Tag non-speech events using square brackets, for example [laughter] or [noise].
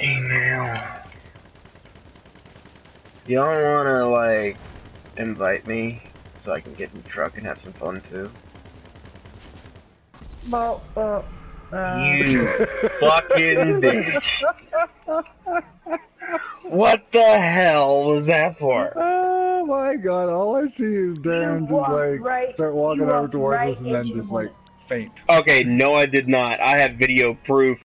Email. Y'all wanna, like, invite me so I can get in the truck and have some fun too? Well, uh, uh, You [laughs] fucking bitch. What the hell was that for? Oh my god, all I see is Darren just like right- start walking over towards right us and then just like faint. Okay, no I did not. I have video proof.